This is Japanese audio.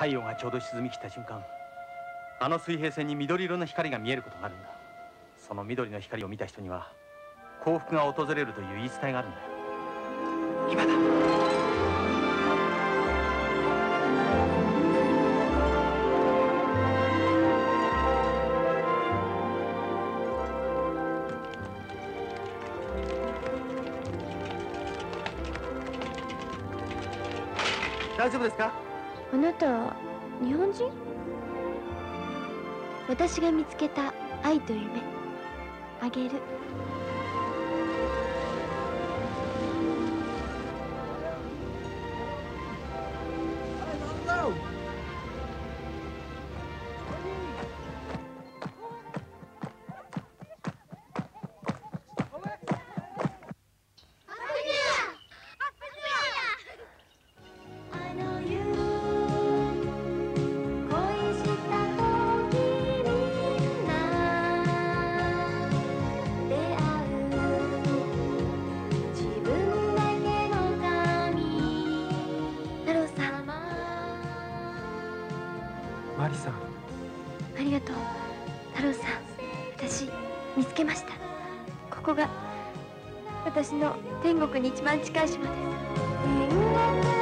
太陽がちょうど沈みきった瞬間あの水平線に緑色の光が見えることがあるんだ。その緑の光を見た人には幸福が訪れるという言い伝えがあるんだよ。今だ。大丈夫ですか？あなた日本人？私が見つけた愛と夢。あげる。太マリさん。ありがとう。太郎さん私見つけました。ここが私の天国に一番近い島です。